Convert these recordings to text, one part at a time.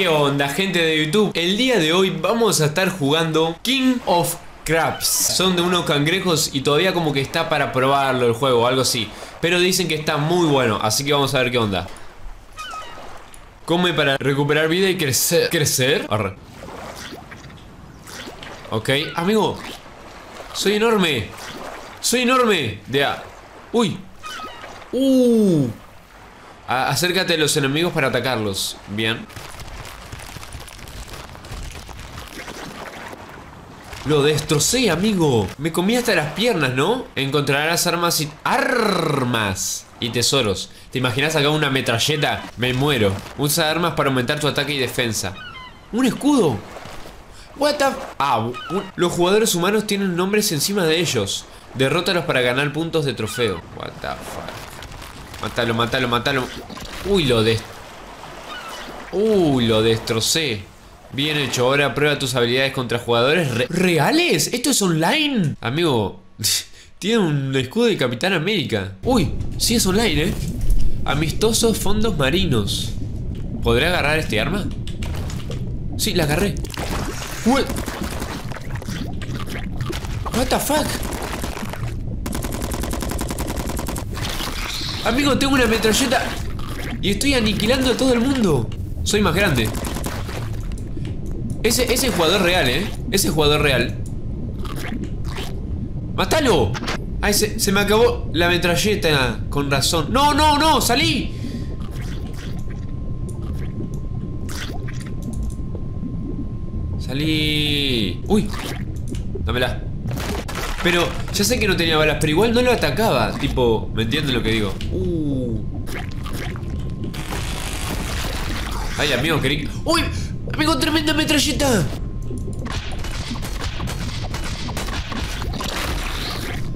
¿Qué onda, gente de YouTube? El día de hoy vamos a estar jugando King of Crabs. Son de unos cangrejos y todavía como que está para probarlo el juego o algo así. Pero dicen que está muy bueno, así que vamos a ver qué onda. Come para recuperar vida y crecer. ¿Crecer? Arre. Ok, amigo. Soy enorme. Soy enorme. De a... Uy. Uh. Acércate a los enemigos para atacarlos. Bien. Lo destrocé, amigo. Me comí hasta las piernas, ¿no? Encontrarás armas y... ¡Armas! Y tesoros. ¿Te imaginas acá una metralleta? Me muero. Usa armas para aumentar tu ataque y defensa. ¡Un escudo! What the... Ah, los jugadores humanos tienen nombres encima de ellos. Derrótalos para ganar puntos de trofeo. What the fuck. Mátalo, mátalo, mátalo. Uy, lo des... Uy, lo destrocé. Bien hecho, ahora prueba tus habilidades contra jugadores re- reales. ¿Esto es online? Amigo, tiene un escudo de Capitán América. Uy, sí es online, ¿eh? Amistosos fondos marinos. ¿Podré agarrar este arma? Sí, la agarré. What? What the fuck? Amigo, tengo una metralleta y estoy aniquilando a todo el mundo. Soy más grande. Ese, ese jugador real, ¿eh? Ese jugador real. ¡Mátalo! Ay, se, se me acabó la metralleta. Con razón. ¡No, no, no! ¡Salí! Salí. ¡Uy! Dámela. Pero ya sé que no tenía balas, pero igual no lo atacaba. Tipo, ¿me entienden lo que digo? Uh. Ay, amigo, querí. ¡Uy! ¡Amigo, tremenda metralleta!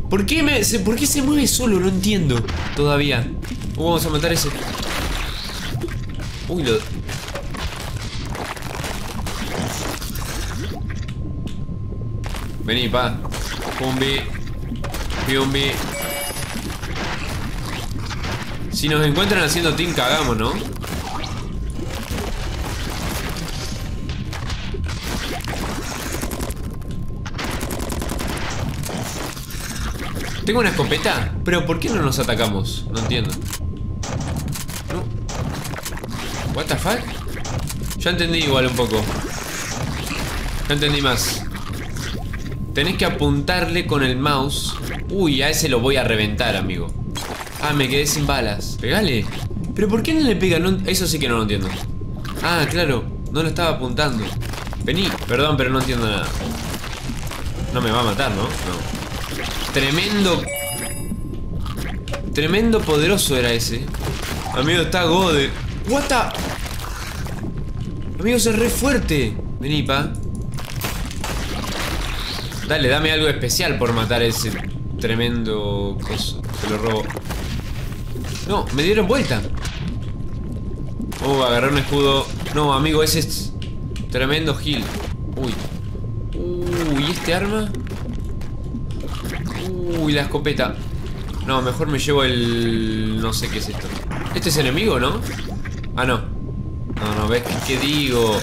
¿Por qué, me, se, ¿Por qué se mueve solo? No entiendo. Todavía. Uh, vamos a matar ese. Uy, lo. Vení, pa. Pumbi. Piumbi. Si nos encuentran haciendo team, cagamos, ¿no? Tengo una escopeta, pero ¿por qué no nos atacamos? No entiendo. No. What the fuck? Ya entendí igual un poco. Ya entendí más. Tenés que apuntarle con el mouse. Uy, a ese lo voy a reventar, amigo. Ah, me quedé sin balas. Pegale. Pero ¿por qué no le pega? No- eso sí que no lo entiendo. Ah, claro. No lo estaba apuntando. Vení. Perdón, pero no entiendo nada. No me va a matar, ¿no? No. Tremendo. Tremendo poderoso era ese. Amigo, está gode. What the... Amigo, es re fuerte. Vení, pa. Dale, dame algo especial por matar ese tremendo coso. Te lo robo. No, me dieron vuelta. Oh, agarré un escudo. No, amigo, ese es tremendo heal. Uy. Uy, ¿y este arma? Uy, la escopeta. No, mejor me llevo el... No sé qué es esto. ¿Este es enemigo, no? Ah, no. No, no, ¿ves qué, digo?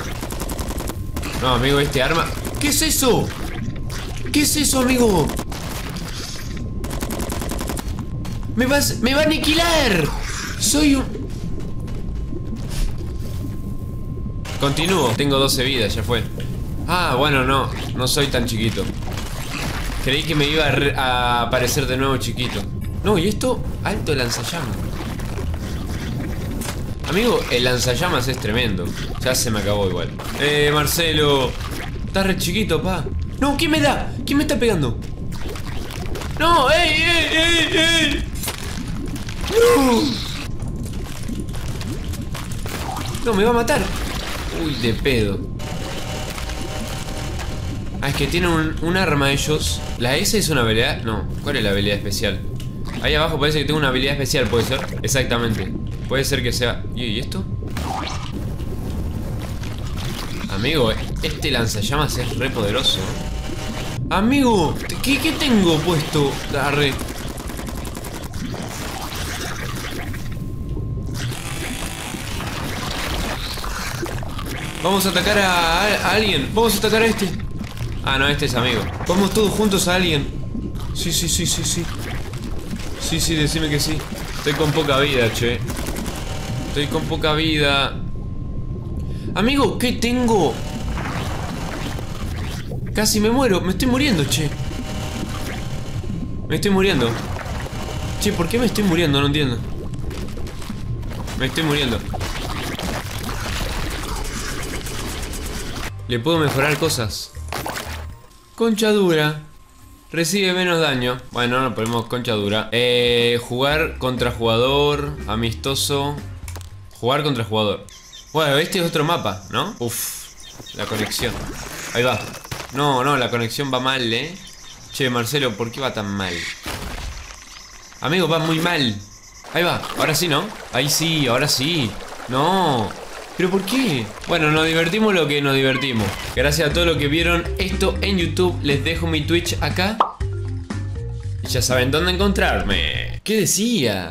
No, amigo, este arma... ¿Qué es eso? ¿Qué es eso, amigo? ¡Me vas... ¡Me va a aniquilar! Soy un... Continúo. Tengo 12 vidas, ya fue. Ah, bueno, no. No soy tan chiquito. Creí que me iba a, re- a aparecer de nuevo chiquito. No, ¿y esto? Alto lanzallamas. Amigo, el lanzallamas es tremendo. Ya se me acabó igual. Eh, Marcelo. Estás re chiquito, pa. No, ¿quién me da? ¿Quién me está pegando? No, ey, ey, ey, ey. No. No, me va a matar. Uy, de pedo. Ah, es que tienen un, arma ellos. La S es una habilidad. No, ¿cuál es la habilidad especial? Ahí abajo parece que tengo una habilidad especial, ¿puede ser? Exactamente. Puede ser que sea. ¿Y, esto? Amigo, este lanzallamas es re poderoso. Amigo, ¿qué, qué tengo puesto? Arre. Vamos a atacar a, a alguien. Vamos a atacar a este. Ah, no, este es amigo. Vamos todos juntos a alguien. Sí, sí, sí, sí, sí. Sí, sí, decime que sí. Estoy con poca vida, che. Estoy con poca vida. Amigo, ¿qué tengo? Casi me muero. Me estoy muriendo, che. Me estoy muriendo. Che, ¿por qué me estoy muriendo? No entiendo. Me estoy muriendo. Le puedo mejorar cosas. Concha dura. Recibe menos daño. Bueno, no ponemos concha dura. Eh, jugar contra jugador. Amistoso. Jugar contra jugador. Bueno, este es otro mapa, ¿no? Uf, la conexión. Ahí va. No, no, la conexión va mal, ¿eh? Che, Marcelo, ¿por qué va tan mal? Amigo, va muy mal. Ahí va, ahora sí, ¿no? Ahí sí, ahora sí. No. ¿Pero por qué? Bueno, nos divertimos lo que nos divertimos. Gracias a todos los que vieron esto en YouTube. Les dejo mi Twitch acá. Y ya saben dónde encontrarme. ¿Qué decía?